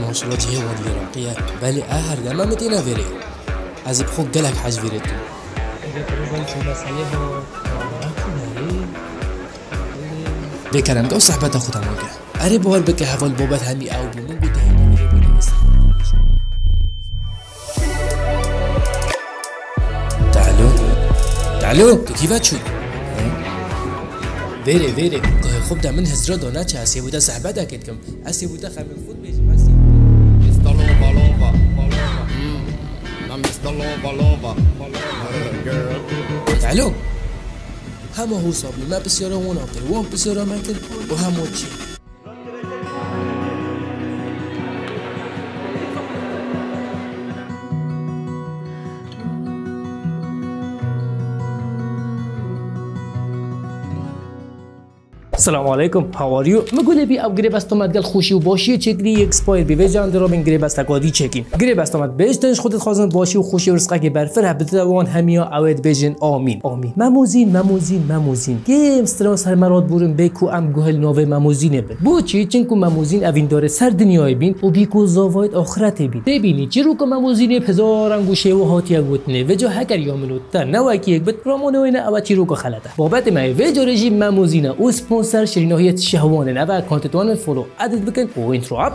مواصلات هي وادي راقية بالي آخر لما متينا فيري أزي بخوك قالك حاج فيري تو بكرم قو صحبة تاخد عموكا أريب هو البكي حفل بوبات هامي أو بمنقو تعالو تعالو تعالوا كيفاتشوي ديري ديري خوب من هزرود هزرو دوناتشا اسي بودا صحبادا كيتكم اسي بودا خا من خود بيجي اسي لوفا لوفا لوفا لوفا بالوفا تعالوا هما هو صابني ما بصيرو وناقي وان ما ماكل وهم تشي السلام عليكم هاو ار يو مقول بي اب قريب استومات قال خوشي وباشي تشكري اكسباير بي وجه عند روبن قريب استقادي تشكين قريب استومات بيج تنش خودت خازن باشي وخوشي ورزقك برفر بتوان هميا اوید بيجن امين امين مموزين مموزين مموزين گیم سترس هر مراد بورن بکو ام گوهل نوو مموزین بن بو چی؟ چنکو مموزین اوین داره سر دنیای بین و بیکو زاواید آخرت بین. ببینی چی رو که مموزین هزاران گوشه و هاتیا گوتنه و جا هکر یامنو تا نوکی یک بت رامونه وینه او چی رو که خلطه. بابت ما و جا رژیم مموزین او أكثر شيء انه هي تشهوان لأن هذا كونتنت وان فولو ادد بكن وانترو اب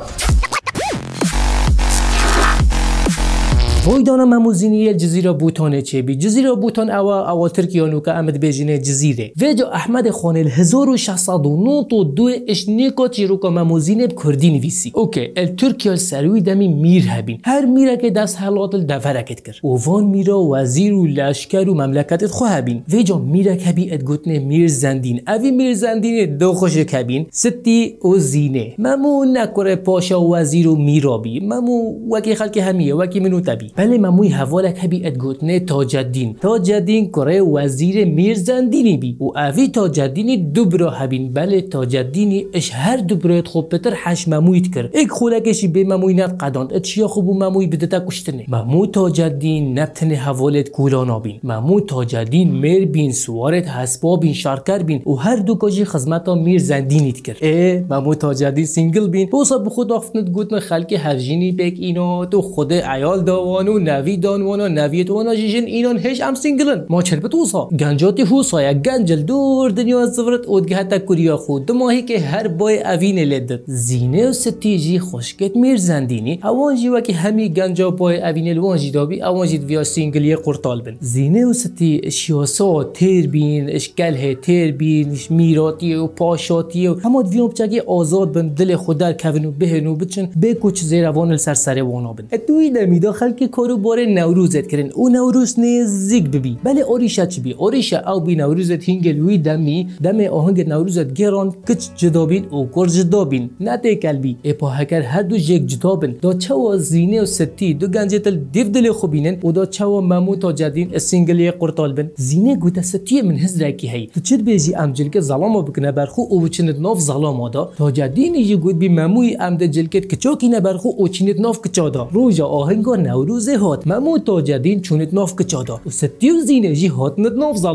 بویدانا مموزینی الجزیره بوتانه چه بی؟ جزیره بوتان اوا اوا ترکیانو که امد بیجینه جزیره. ویجا احمد خان ال 1609 تو دو اشنیکا چیروکا مموزین کردی نویسی. اوکی ال ترکیا سروی دمی میر هبین. هر میره که دست حالات الدفرکت کر. وان میرا وزیر و لشکر و مملکتت خو هبین. ویجا میره کبی اد گوتنه میر زندین. اوی میر زندین دو خوش کبین. ستی او زینه. ممو نکره پاشا وزیر و میرابی. ممو وکی خلک همیه وکی منو تبی. بله مموی حوالک هبی ادگوتنه تاجدین. تاجدین کره وزیر میرزندینی بی. و اوی تاجدینی دوبرا هبین. بله تاجدینی اش هر دوبرایت خوب پتر حش ممویت کر. اک خولکشی به مموی نت قداند اتشیا خوب مموی بدتا کشتنه. ممو تاجدین نبتنه حوالت کولانا بین. ممو تاجدین میر بین سوارت حسبا بین شارکر بین. و هر دو کاجی خدمتا میرزندینیت کر. اه ممو تاجدین سینگل بین. بوسا بخود آفتنت گوتن خلک هرجینی بک اینا تو خود عیال داوان و نوی دانوانا نوی توانا جیجن اینان هش ام سینگلن. ما چل بتوسا گنجاتی هوسا یا گنجل دور دنیا زورت اودگه حتی کوریا خود. دو ماهی که هر بای اوین لدت زینه و ستیجی خوشکت میر زندینی. اوان جی وکی همی گنجا بای اوین الوان جی دابی اوان جی ویا سینگلی قرطال بن. زینه و ستی شیاسا تیر بین اشکل he تیر بین میراتی و پاشاتی و همه ویام بچگی آزاد بن دل خود در کون و بهن و بچن بکوچ زیر وان السرسره وانا بن. اتوی دمیدا خلک کارو بار نوروزت کرن. او نوروز نزدیک ببی. بله اوریشا چی بی؟ اوریشا او بی نوروزت هینگل وی دمی. دم آهنگ نوروزت گران کچ جدا بین او جدا بین نته کلبی اپا هکر هر دو جک جدا بین دا چوا زینه و ستی دو گنجتل دیو دل خوبینن و دا چوا ممو تا جدین سینگلی قرطال بین زینه گوتا ستی من هزرکی هی. تو چت بیجی امجل که ظلام بکنه برخو او چند ناف ظلام دا تا جدین یی گود بی مموی امد جلکت کچاکی نبرخو او چند ناف کچادا. روجا آهنگا نوروز هات. ممو تاجدین چونت ناف کچادا. و ستیو زینه جی هات ند ناف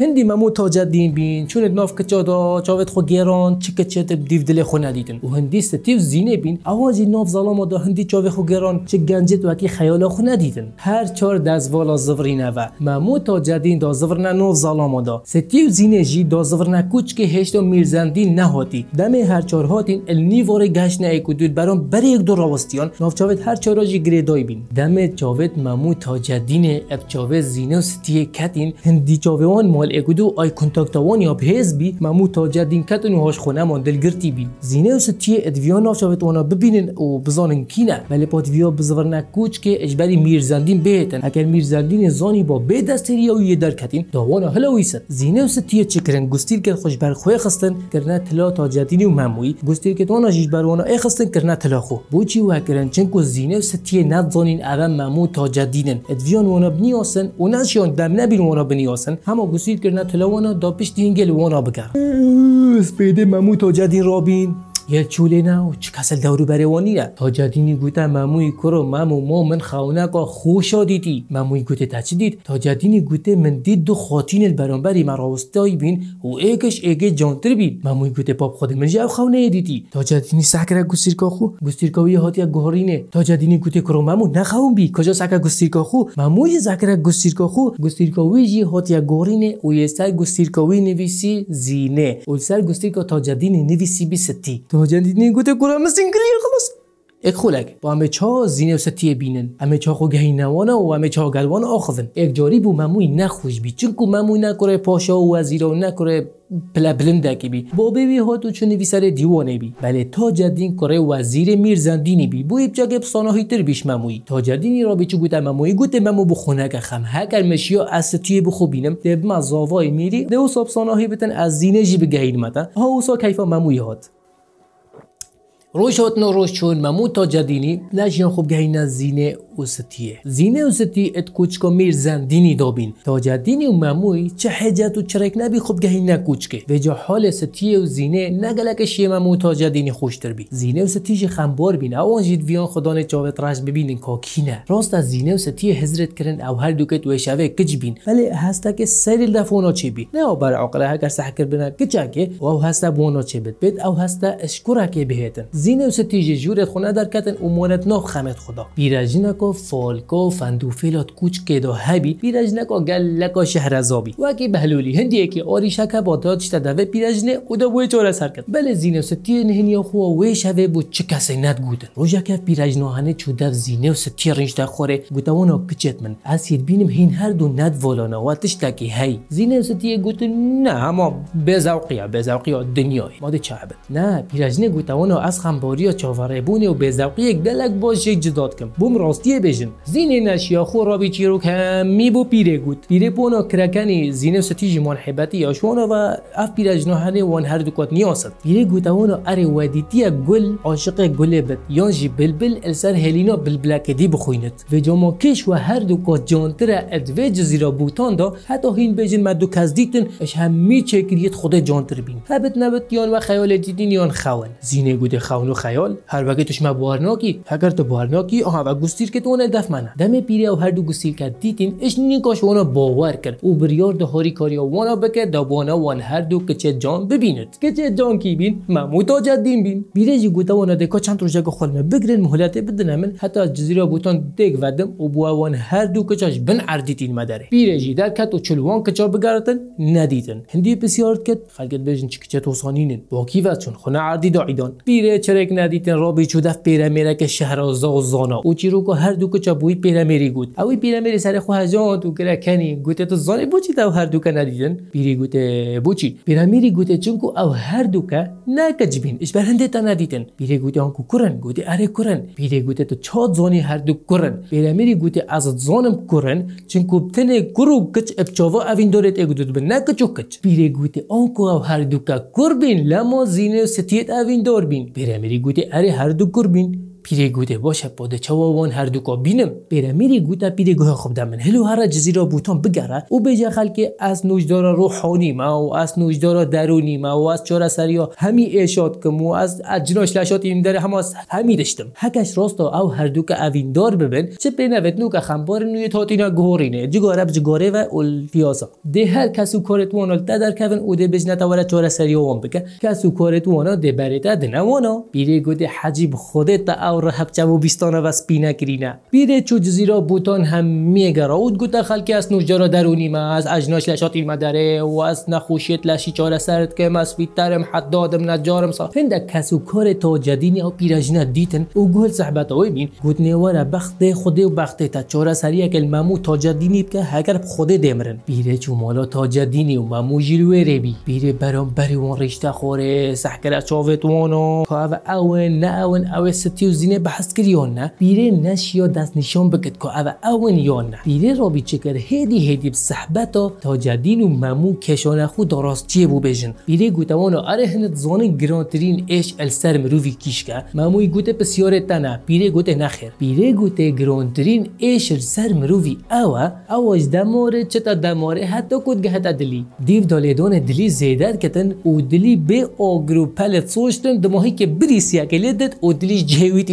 هندی ممو تاجدین بین چونت ناف کچادا. چاوت خو گیران چک چت دیو دل خو ندیدن. و هندی ستیو زینه بین اوازی ناف ظلامادا هندی چاو خو گیران چه گنجت وکی خیال خو ندیدن. هر چهار دزوالا زورینه و ممو تاجدین دا زورنا ناف ظلامادا ستیو زینه جی دا زورنا کوچ که هشت میرزندین نهاتی دم هر چهار هاتین النیوار گشت نه کدود برام بر یک دو راوستیان. ناف چاوت هر چهار جی گریدای بین. دم چاوت ممو تاجدین اب چاوه زینه ستی کتین هندی چاوهوان مال اگدو آی کنتاکتوان یا بهز بی ممو تاجدین کتن هاش خونه من دلگرتی بین زینه ستی ادویان ناف چاوت وانا ببینن و بزانن کینه ولی پات ویا بزورنا کوچ که اجبری میرزندین بهتن. اگر میرزندین زانی با به دستری او یه در کتین داوانا زینه ستی چکرن گستیر که خوش بر خوی خستن کرنا تلا تاجدینی و مموی گستیر که توانا جیج بر وانا ای خستن کرنا تلا خو. بوچی و کرن چنکو زینه ستی نزانین اول ممو تاجدینن ادویان وانا بنیاسن و نشیان دم نبین وانا بنیاسن. همه گسیر کرنا تلوانا دا پشت هنگل وانا بگر سپیده ممو تاجدین رابین. چوله نه و چه کسل دورو بروانی نه تاج الدینی گوته مموی کرو ممو ما من خونکا خوشا دیدی. مموی گوته تا چی دید؟ تاج الدینی گوته من دید دو خاطین البرانبری مراوستایی بین و ایکش ایگه جانتر بین. مموی گوته پاپ خود من جاو خونه دیدی. تاج الدینی سکره گوسیرکا خو گوسیرکاوی هاتیا گهارینه تاج الدینی گوته کرو ممو نخوام بی. کجا سکه گوسیرکا خو؟ مموی زکره گوسیرکا خو. گوسیرکاوی جی هاتیا گهارینه و یه سر گوسیرکاوی نویسی زینه. و سر گوسیرکا تاج الدینی نویسی ستی تاج الدینی گوته کرو مسینگری خلاص. اک خولک با همه چا زینه و ستیه بینن. همه چا خو گهی نوانا و همه چا گلوان آخذن اک جاری بو مموی نخوش بی. چونکو مموی نکره پاشا و وزیرا و نکره پلا بلنده که بی. با بیوی هاتو چون نویسر دیوانه بی. بله تا جدین کره وزیر میرزندینی بی. بو ایب جاگه بساناهی تر بیش مموی. تا جدینی را بیچو گوته مموی گوته ممو بو خونه که خم. هکر مشیا از ستیه بخو بینم دب مزاوای میری ده و ساب ساناهی بتن از زینه جی بگهید متن. ها و سا کیفا مموی هات. روش هات نو روش چون ممو تا جدینی نجیان خوب گهی زینه و ستیه زینه و ستیه ات کوچکا میر زندینی دابین. تا جدینی و مموی چه حجت و چرک نبی خوب گهی نکوچکه و جا حال ستیه و زینه نگلک شیه ممو تا جدینی خوشتر بی. زینه و ستیه خمبار بین. او جید ویان خدان چاوت راش ببینین از زینه ستیه حضرت کرن او هر دوکت و شوه کج بین. ولی هستا که سری دفونا چی بی؟ نه اگر سحکر بنا کجاکه و او هستا بونا چی بد بد او هستا و ستیه جورت خونه در کتن امانت ناف خمت خدا. بیرجینکو فالکو فندوفیلات کوچ کدا هبی. پیرجنکا گل لکا شهرزابی وکی بهلولی هندیه که آری شکه با داد شده دوه پیرجنه او دا بوی چاره سر کرد بله زینه ستی نهنیا خو وی شوه بو چه کسی ند گودن. روژا که پیرجناهانه چوده زینه و ستی رنج در خوره گوتوانا کچت من. از بینم هین هر دو ند والانا و تشتکی هی. زینه ستی گوت نه اما بزوقیا بزوقیا دنیای. ماده چعبت نه پیرجنه گوتوانا از خمباریا چاوره بونه و بزوقی یک دلک باشه جداد کم. بوم راستیه بجن. زینه نشیا خو رابی چیروک همی بو پیره گود. پیره پونا کرکنی زینه ستیجی من حبتی یا شوانا و اف پیره جناحنه وان هر دکات نیاست پیره گوت وانا اره ودیتی گل عاشق گل بد. یانجی بلبل السر هلینا بلبلک دی بخوینت و جاما کش و هر دکات جانتر ادوه جزیرا بوتان دا. حتی هین بجن مدو کزدیتن اش همی چکریت خود جانتر بین. هبت نبت یان و خیال دیدین یان خون زینه گوده خون و خیال هر وقت توش ما بارناکی اگر تو بارناکی آها و گستیر که تو دف منه. دم پیری او هر دو گسیل کرد دیتین اش نیکاش وانا باور کرد. او بریار ده هاری کاری وانا بکرد دا وان هر دو کچه جان ببیند. کچه جان کی بین؟ ممو تا جدین بین. بیره جی گوتا وانا دکا چند روزه که خلمه بگرن مهلت بدن من حتی از جزیره بوتان دیگ ودم او بوا وان هر دو کچاش بن عردیتین مداره بیره جی در کت و چلوان کچا بگرتن ندیدن هندی بسیار کت خلقت بجن چی کچه توسانینن. باکی و چون خونه عردی داعیدان. بیره چرک رابی چودف پیره میره که شهرازا و زانا. او چی رو که هر دو کچا بوی پیرامری گود اوی پیرامری سر خو هجان تو کرا کنی گوته تو زانی بوچی تو هر دوکا ندیدن؟ پیری گوته بوچی. پیرامری گوته چونکو او هر دوکا نکجبین. اش برنده تا ندیدن. پیری گوته آنکو کرن گوته اره کرن. پیری گوته تو چاد زانی هر دو کرن. پیرامری گوته از زانم کرن چونکو بتنه کرو کچ ابچاوا اوین دارت اگودت بن نکچو کچ. پیری گوته آنکو او هر دوکا کربین لما زینه ستیت اوین دار بین. پیرامری گوته اره هر دو کربین پیره گوده باشه باده چواوان هر دوکا. بینم بره میری گوده پیره گوه خوب دمن. هلو هر جزیره بوتان بگره. و بجه خلک از نوجدارا روحانی ما و از نوجدارا درونی ما و از چهار سریا همی اشاد کم و از اجناش لشات این داره هم از همی داشتم هکش راستا او هر دوکا اویندار ببن. چه بینوت نو که خمبار نوی تاتینا گهورینه جگاره بجگاره و الفیاسا ده هر کسو کارت وانا در کفن او ده بجنتا ولا چهار سریا وان بکه. کسو کارت وانا ده برتا ده نوانا. بیره گوده حجیب خودت او را هفچه و بیستانه و سپینه کرینه. بیره چو جزیره بوتان هم میگره. اود گوته خلکی از درونی ما از اجناش لشات این مداره و از نخوشیت لشی چاره سرت که ترم حدادم نجارم صاف هنده کسو کار تا جدینی او پیرجنه دیتن او گل صحبت اوی بین. گوت نیواره بخت خوده و بخت تا چاره سریه که الممو تا جدینی بکه هگر خوده دمرن. بیره چو مالا تا جدینی و ممو جلوه ربی بیره برام بری وان رشته خوره سحکر چاوت وانو تا او اون نه اون او ستیو زینه بحث کرد یا نه؟ بیره نش یا دست نشان بکد که او اون یا نه؟ بیره را بی چکر هیدی هیدی بصحبتا تا جدین و ممو کشانه خود دراست چیه بو بجن؟ بیره گوتوانا اره هند زانه گرانترین اش السر مروی کیشکه مموی گوته بسیار تنه بیره گوته نخیر. بیره گوته گرانترین اش السر مروی اوه؟ اوش دماره چتا دماره حتی کد گهت دلی. دیو دالیدان دلی زیدت کتن و دلی به آگرو پلت سوشتن دماهی که بریسیا که لیدت و دلی جهویت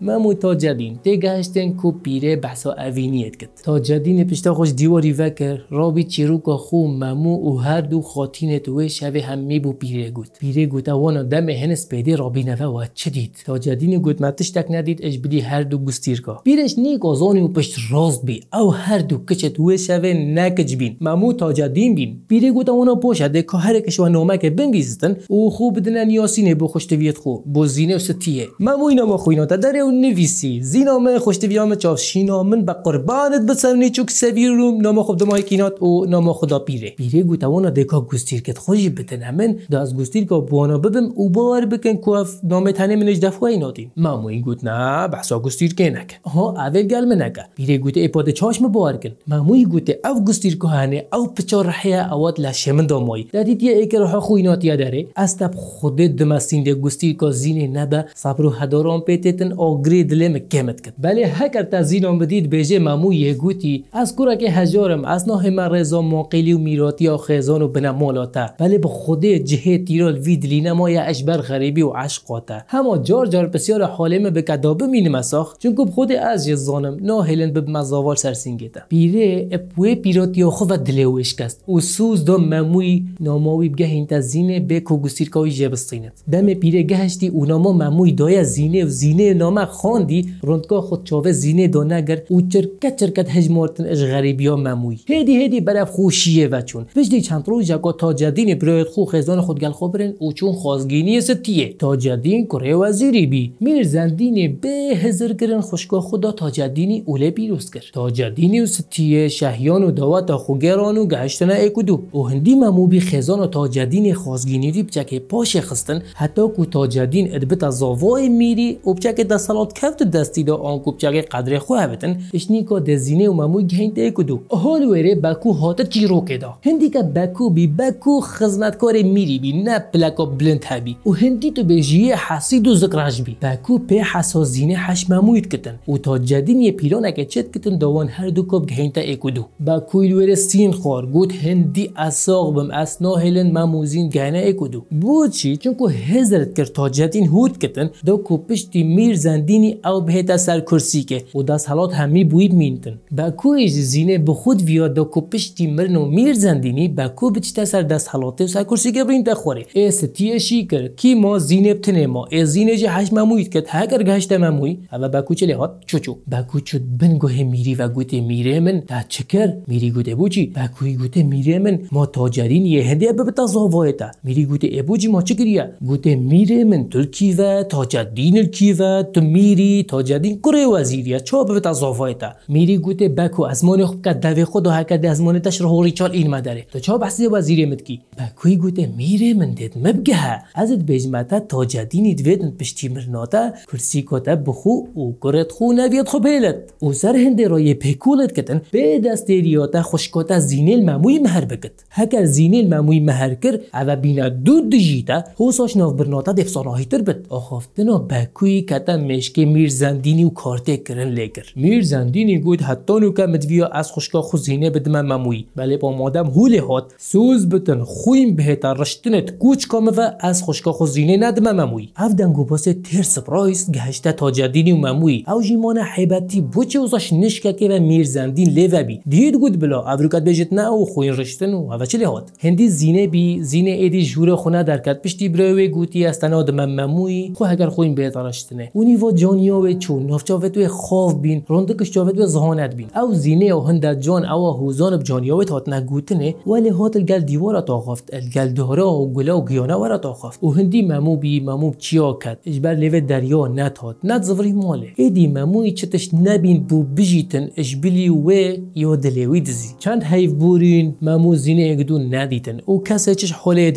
ممو تا جدین. تگهشتن کو پیره بحثا اوینیت کت. تا جدین پشتا خوش دیواری وکر. رابی چیروکا خو ممو و هر دو خاطین توی شوه همی بو پیره گوت. پیره گوت وانا دم هنس پیده رابی نوه و چه دید؟ تا جدین گوت متش تک ندید اش بدی هر دو گستیرکا پیرش نیک آزانی و پشت راست بی. او هر دو کچت و شوه نکج بین. ممو تا جدین بین. پیره گوت وانا پوشده که هر کشو نامک بنویستن و خوب بدنن یاسینه بو خوشتویت خو. بو زینه و ستیه. ممو اینا ما خوینا تا داره و نویسی. من خوشتویام چاف شینا من با قربانت بسرنی چوک سویر روم. نام خوب دمای کینات و نام خدا پیره. پیره گوتوانا دکا گستیر کت خوشی بتن من. دا از گستیر که بوانا ببم و بار بکن کوف نام تنه منش دفعه ایناتین مامو این گوت نه بحثا گستیر که نک ها اول گل من نکه. پیره گوته اپاد چاشم بار کن. مامو این گوته او گستیر که هنه او پچار رحیه اوات لشمن دامایی. دادید یه ایک راه خوینات داره. استب خود دمستین ده گستیر که زینه نبه صبر و هداران پیتتن آگری دلم کمت کد بله هکر تا زینان بدید بیجه مامو یه گوتی از کورا که هجارم از من رضا ماقیلی و میراتی یا خیزان و بنا مولاتا بله به خود جهه تیرال ویدلی نما یا اشبر غریبی و عشقاتا هما جار جار بسیار حالم به کدابه مین مساخ چون که خود از زانم ناهلن به مزاوال سرسینگیتا پیره اپوه پیراتی و دلوش کست و سوز دا مموی ناماوی بگه این زینه به کوگوسیر کاوی جبستینت دم پیره گهشتی و ناما مموی دای زینه و زینه نامه خواندی؟ رندگاه خود چاوه زینه دانگر و چرکت چرکت هجمارتن اش غریبیا مموی. هدی هدی برف خوشیه و چون. وجدی چند روز جاکا تاجدین برایت خو خزان خود گل خبرن و چون خازگینی ستیه. تاجدین کره وزیری بی. میر زندین به هزر گرن خوشگاه خدا تاجدینی اوله بیروز کرد تاجدینی و ستیه شهیان و دواتا خوگران و گهشتن ایکودو و هندی ممو بی خزان و تاجدین خازگینی دی بچکه پاش خستن. حتی کو تاجدین ادبت زاوای میری و بچکه دا سلات کفت دستی دا آن کو بچکه قدر خو هبتن. اشنیکا دزینه و ممو گهین ایکودو حال وره بکو هات چیرو کدا هندی که بکو بی بکو خدمتکار میری بی نه پلکا بلند هبی. و هندی تو بجیه حسید و ذکرش بی. بکو په حساسینه حش مموید کتن. و تا جدین یه پیران که چت کتن دوان هر دو کب گهین تا ایکودو بکوی لوره سین خور گوت هندی اساق بم اسنا هلن مموزین گهنه ایکودو بود چی؟ چون که هزرت کرد تا جدین هود کتن دو کو میر زندینی او بهتا سر کرسی که و دست حالات همی بوید مینتن. بکوی زینه به خود ویا دو کو پشتی مرن و میر زندینی بکو بچتا سر دست حالاته سر کرسی که برین تخوره. ای شی کرد کی ما زینه بتنه ما؟ ای زینه جه هش مموید کت هگر گشت مموی. اما بکو چه لحات؟ چوچو بکو چود بن گوه میری و گوته میره من. تا چکر میری گوته بوچی. بکوی گوته میره من. ما تاجرین یه هنده به بتا زاوایتا. میری گوته ابوجی ما چکریا گوته میره من ترکی و تاجدین الکی و تو میری تاجدین کره وزیریا چا به زاوایتا میری گوته بکو از مان خوب که دوی خود و از مان رو چال این مداره تو چا بحثی وزیر مدکی بکوی گوته میره من دید مبگه. ازت بجمتا تاجدینی دویدن پشتی مرناتا. کرسی کتا بخو و کرت خو نوید خو بیلت و سر هنده رای پیکولت کتن. به دست ریاتا خوشکاتا زینه المموی مهر بکت. هکر زینه المموی مهر کر. او بینا دو دجیتا حوساش ناف برناتا دفساناهی تر بد آخافتنا بکوی کتا مشک میر زندینی و کارته کرن لیکر میر زندینی گود حتی نو که مدویا از خوشکا خو زینه بدم مموی. بله با مادم هوله هات سوز بتن خویم بهتا رشتنت کوچ کامه و از خوشکا خو زینه ندم مموی. اف دنگو باس تر سپرایز گهشته تاجدینی و مموی. او جیمان حیبتی بوچه وزاش نشککه و میر زندین لیوه بی دید گود بلا افروکت بجت نه و خوین رشتن و او چلی هات هندی زینه بی زینه ایدی جور خونه درکت پشتی بروی گوتی استن آدم مموی. خو اگر خوین بهتا رشتنه اونی و جانیا و چون نافچاوت و خاف بین. روندکش چاوت و زهانت بین. او زینه او هند جان او هوزان بجانیا و تات نگوتنه ولی هات الگل دیوارا تاخافت الگل دارا و گلا و گیانا ورا تاخافت و هندی ممو بی ممو چیا کد اجبر لیو دریا نتات نت زفری ماله. ایدی مموی چتش نبین بو بجیتن. اجبلی و یا دلیوی دزی. چند حیف بورین ممو زینه اگدون ندیتن. او کسی چش حاله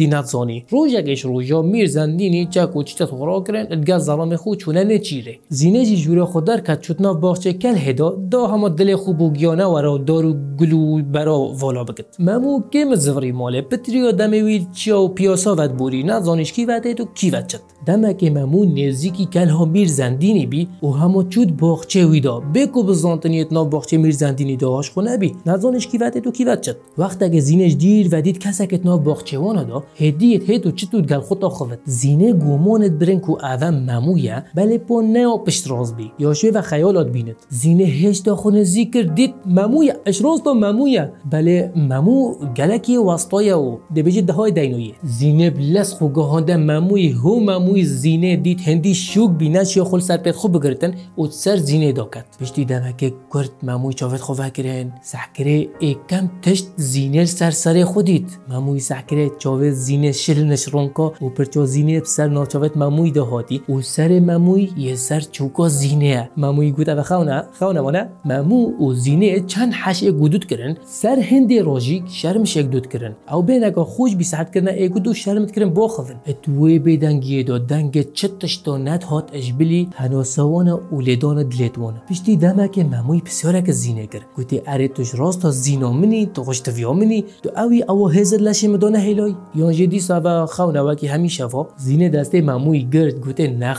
چونه چیره زینه جی جوره خود در کد چوتنا باغچه کل هدا دا همه دل خوب و گیانه ورا دارو گلو برا والا بکت ممو کم زوری ماله پتریا دمه ویل چیا و پیاسا ود بوری نه زانش کی وده تو کی ود چد. دمه که ممو نزدیکی کل ها میر زندینی بی و همه چود باغچه ویدا بکو بزانتنیت نا باغچه میر زندینی داهاش خونه بی نزانش کی وده تو کی ود چد. وقت اگه زینش دیر ودید کسکت نا باغچه وانه دا هدیت هیتو چطور گل خود خود زینه گومانت برن کو اوم ممویه بله پا نه پشت راز بی. یا شوی و خیالات بیند. زینه دا خونه زیکر دید ممویه اش راز دا ممویه بله ممو گلکی وسطایه و دبیجی ده های دینویه زینه بلس خو گهانده مموی هو مموی زینه دید هندی شوک بینش یا خل سر پید خوب بگرتن و سر زینه کد پشتی مموی چاوت خواه کرن سحکره ای کم تشت زینه سر سر خودید مموی سحکره چاوت زینه شل نشرونکا. و پرچا زینه سر ناچاوت مموی ده هاتی و سر مموی یه سر چوکا زینه. مموی گوت و خونه خونه وانه ممو و زینه چند حش گودود کرن. سر هندی راجیک شرمش یک دود کرن. او بینگا خوش بی صحت کرن. ای گودو شرمت کرن باخفن اتوی بیدنگی دو دنگ چتش تا ند هات اجبلی هناسوان اولیدان دلیتوان. پشتی مموی بسیاره که زینه کر. گوتی اره توش راست تا زینا منی تو تفیا منی. تو اوی او هزر لشه مدانه هیلای. یا جدی ساوا خونه وکی همیشه وا زینه دسته مموی گرد. گوته نه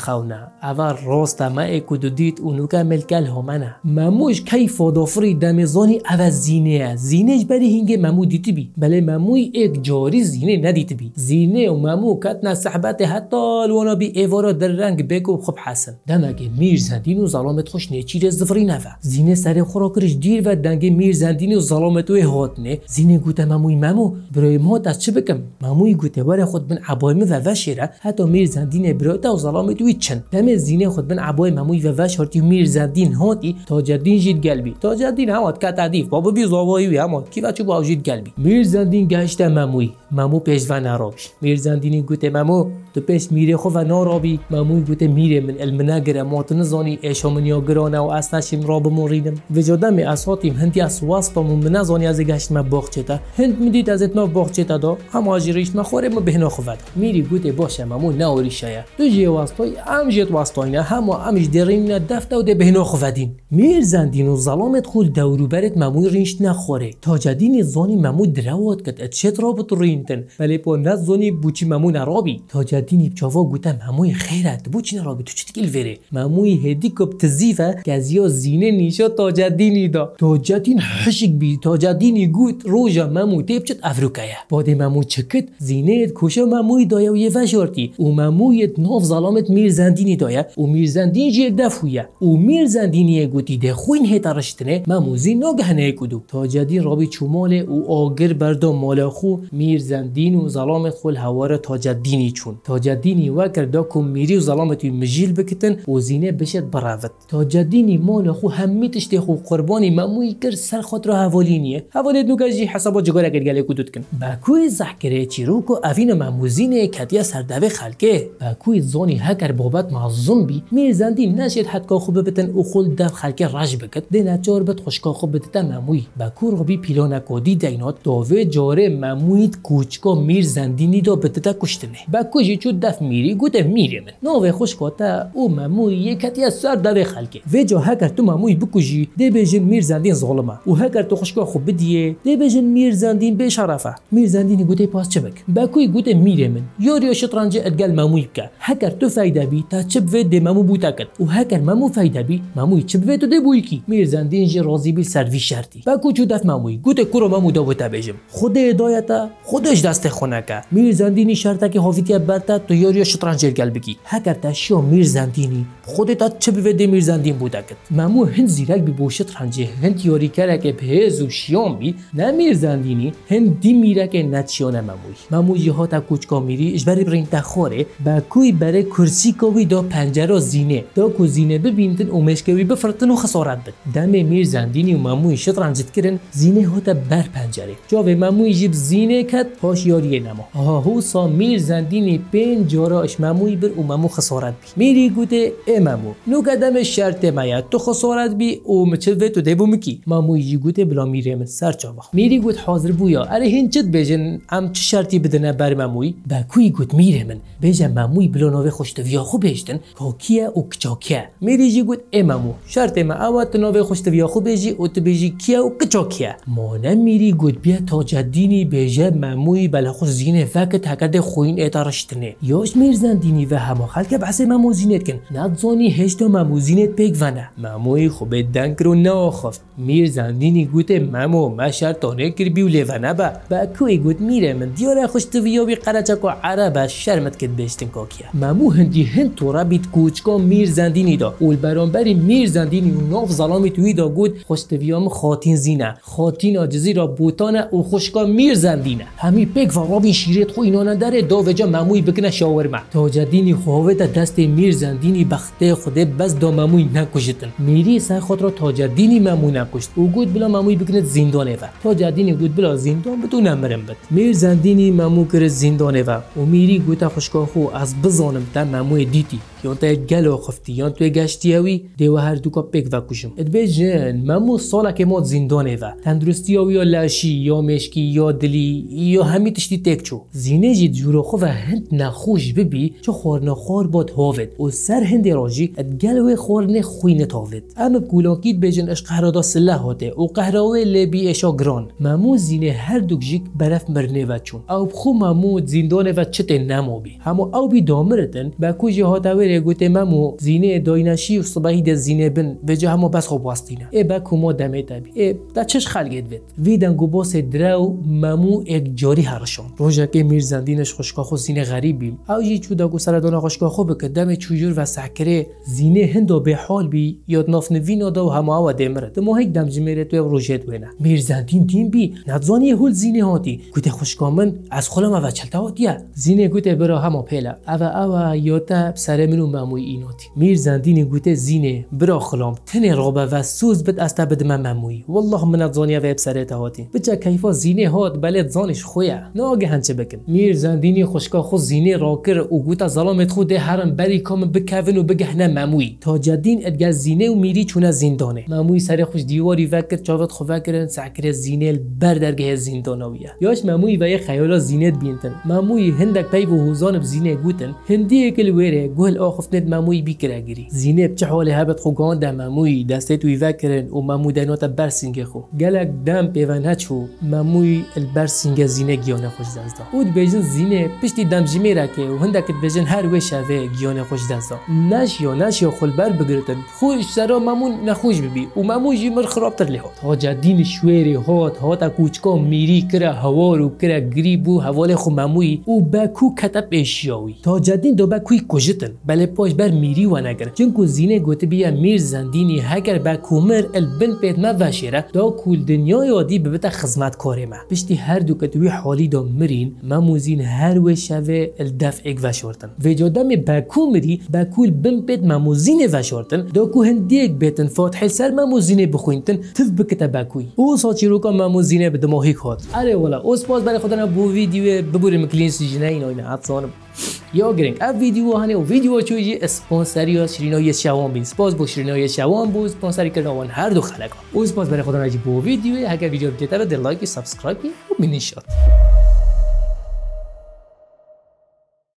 اول راست ما ای کدو دید اونو که ملکل همانه مموش کی فادافری دمزانی عوض زینه زینهش بری هنگه ممو دیتی بی. بله مموی ایک جاری زینه ندیت بی. زینه و ممو کتنا صحبت حتی الوانا بی ایوارا در رنگ بگو خب حسن. دمگه میر زندین و ظلامت خوش نیچیر زفری نفه زینه سر خورا کرش دیر و دنگ میر زندین و ظلامت و هاتنه زینه گوته مموی ممو. برای ما از چه بکم؟ مموی گوته بر خود بن عبایم و وشیره. حتی میر زندین برایت و ظلامت وی چند. دم زینه خود بن عبای مموی و وش هاتی میر زندین هاتی تا جدین جید قلبی تا جدین همات کت عدیف بابا بی زاوایی وی همات. کی بچو با جید قلبی میر زندین گشته مموی. ممو پیش و نرابش. میر زندینی گوته ممو تو پیش میره خو و نارابی. مموی گوته میره من المناگره مات نزانی ایشا من یا گرانه و اصلا شیم را بموریدم و جادم اساتیم هندی از واسطا من نزانی از گشت ما باغچه تا هند می‌دید از اتنا باغچه تا دا. هم آجریش مخوره ما بهنا خود میری گوته باشه ممو نوری شایا تو جی واسطای ام جت واسطاینا هم امش درین دفته و ده بهنا خودین میر زندین و ظلامت خود دورو برت ممو رینش نخوره. تا جدین زانی ممو دروات کت اتشت رابط رینتن. ولی پا نزانی بوچی ممو نرابی تا جدینی بچاوا گوتم مموی خیرت بوچی نرابی. تو چتکیل وره؟ مموی هدی کب تزیفه گزیا زینه نیشا تا جدینی دا. تا جدین حشک بی. تا جدینی گوت روژا ممو تیب چت افروکایه بعد ممو چکت زینه کوشا مموی دایه و یه وشارتی و مموی ناف ظلامت میر زندینی دایه و میر زندین جی دفویه و میر زندینی گوتی ده خوین هتا رشتنه مموزی ناگهنه کدو تا جدین رابی چوماله و آگر بردا مال خو میر زندین و ظلامت خو الهوار تا جدینی چون. تا جدینی وکر دا کم میری و ظلامتی مجیل بکتن و زینه بشد براوت. تا جدینی مال خو همی تشتی خو قربانی مموی کر سر خود را حوالینیه حوالیت نو جی حسابا جگاره کر گله کدود کن. باکوی زحکره چیروکو اوین مموزینه کتیا سردوه خلکه. باکوی زانی هکر بابت معظم بی میر زندین نشید حدکا خوب بتن او خل دف خلکه رش بکت. ده نچار بت خوشکا خوب بتتا مموی باکو ربی پیلانا کودی دینات داوه جاره ممویت کوچکا زندینی دا بتتا کشتنه. باکو جی چود دف میری گوته میری من. ناوه خوشکاتا او مموی یکتی از سر دوه خلکه. و جا هکر تو مموی بکوژی ده بیجن میر زندین ظالمه و هکر تو خوشکا خوب بدیه ده بیجن میر زندین به شرفه. میر زندینی گوته پاس چه بک؟ باکوی گوته میری من. یاری شطرنج ادگل مموی بکه. هکر تو فایده بی تا به ده ممو بوتا کد و هکر ممو فایده بی مموی چه به تو ده بوی کی میر زندین جی راضی بی سروی شرطی باکو چو دف گوته کرو ممو دا بوتا بیجم خود هدایتا خودش دست خونه که میر زندینی شرطه که حافیتیت برتا تو یاری شطرنج ادگل بگی هکر تا شو میر زندینی خودت چه به ده میر زندین بوتا کد ممو هند زیرک بی بوشت رنجه هند یاری کرده که بهز و شیام بی نه میر زندینی هند دی میره که نتشیانه مموی مموی ها تا کوچکا میری برین تخوره با کوی بره کرسی کوی دا پنجره زینه. دا کو زینه ببینتن و مشکوی بفرتن و خسارت بد. دم میر زندینی و مموی شطرنجت کرن زینه ها تا بر پنجره. جاوه مموی جیب زینه کد هاشیاری نما. هاهو سا میر زندینی پین جاراش مموی بر و ممو خسارت بی. میری گوته ای ممو نو قدم شرط میا تو خسارت بی او و تو دیبو مکی. مموی گوته بلا میره من سر چاوا میری گوت حاضر بویا. اره هین چت بجن ام چه شرطی بدنه بر مموی با کوی گوت میره من بجن مموی بلا نوه خوشتویا خوب بیشتن کاکیه و کچاکیه گوت ای ممو شرط ما اوت نوه خوشتویا خوب بیجی او تو بیجی کیه و کچاکیه مانه میری گوت بیا تا جدینی بیجه مموی بلا خوش زینه فکت هکده خوین ایتا رشتنه یاش میرزن دینی و همه خلک بحث ممو زینت کن. نتزانی هشتا ممو زینت پیگ ونه مموی خوب دنگ رو ناخفت میرزن دینی گوته ممو ما شرطانه کر بیو لیونه با. با کوی گوت میره من. دیاره خوش تویابی قرچک و عربه شرمت کد بیشتن کاکیه. ممو هندی هند تو را بیت کوچکا میرزن دینی دا. اول برانبری و ناف ظلامی توی دا گوت خوش تویام خاتین زینه. خاتین آجزی را بوتانه و خوشکا میرزن دینه همی پیگ و رابین شیرت خو اینا نداره دا وجا مموی بکنه شاورما تاج دینی خواه دست میر زندینی بخته خوده بس دا مموی نکشتن. میری سر خود را تاج دینی ممو نکشت. او گود بلا مموی بکنه زندانه و. تاج دینی گود بلا زندان بدو نمرم بد. میر زندینی ممو کرد زندانه و. و میری گوتا خوشکا خو از بزانم تا مموی دیتی. یان تا گلو خفتی یان اوی هر پک و کشم اد جن ممو سالا که ما زندانه و. تندرستی او یا لاشی یا مشکی یا دلی یا همی تشتی جورو خو و هند نخوش ببی خور نخور باد هاوید. و سر هند راجی اد گلو خور نه خوین تاوید. اما کولانکید بجن اش قهرادا سله هاته و قهراوی لبی اشا گران. ممو زینه هر دوک جیک برف مرنه و چون. او بخو ممو زندانه و چته نمو بی همو او بی دامرتن کوجی هاتاوی گوته ممو زینه داینشی و صبحی ده زینه بن. بس خوب واستینه. ای با کما دمه تبی ای دا چش خلگت وید ویدن گو باس درو ممو یک جاری هرشان. روژا که میر زندینش خوشکا خو زینه غریبی او جی چودا گو سردان خوشکا خو بکه. دم چوجور و زینه هندو به حال بی. یاد ناف نوینا دا و همه او دمره دمو هیک دم جمیره تو روژت وینه میر زندین دین بی. نزانی هول زینه هاتی. گوته خوشکا من از خلم و چلتا هاتیه. زینه گوته برا همه پیلا او او یاتا سر منو مموی ایناتی میر زندین گوته زینه برا خلام تنه رابه و سوز بد استا بد من مموی. والله من زانیا و بسرت هاتی بچه کیفا زینه هات بلد زانش خویا ناگه هنچه بکن. میر زندینی خوشکا خو زینه راکر او گوتا ظلامت خود هرم بری کام بکوین و بگهنه تا جدین ادگر زینه و میری چونه زندانه. مموی سر خوش دیواری وکر چاوت خو وکرن سعکر زینه بر درگه زندانویه. یاش مموی و خیالا زینت بینتن. مموی هندک پی و هوزان بزینه گوتن. ویره آخفتنت مموی بیکره گیری. زینه بچه حال هبت خو گانده مموی دستت وی وکرن و مموی دنوتا برسینگ خو. گلک دم پیون هچو مموی البرسینگ زینه گیانه خوش دزدا اود بیجن زینه پشتی دم جمیره که و هندکت بیجن هر وی شوه گیانه خوش دزدا نش یا نش یا خلبر بگرتن. خوش سرا ممون نخوش ببی و ممون جی مر خرابتر له تا جدین شویری هات هات کوچکا میری کره هوار و کره گریبو حوال خو مموی او بکو کتب اشیاوی. تا جدین دو بکوی کجتن؟ بله پاش بر میری و نگر چون زینه گوته بیا میر زندینی هگر بکو مر البن پیت ما وشیره دا کول دنیا یادی ببتا خدمت کاره ما پشتی هر دو کتوی حالی دا مرین مموزین هر و شوه الدفع اگ وشورتن و جادم بکو مری بکول بن پیت مموزین وشورتن دا کو هندیک بیتن فاتح سر مموزین بخوینتن تف بکتا بکوی او ساچی رو که مموزینه به دماغی خود اره والا او سپاس برای خودنا بو ویدیو ببوریم کلینسی جنه اینا اینا اف ویدیو هنه و ویدیو چویجی اسپانسری از شیرینای شوام بین سپاس با شیرینای شوام بود اسپانسری کردن هر دو خلق او سپاس برای خودنا بو ویدیو اگر ویدیو بجتا دل لایک سابسکرایب و شات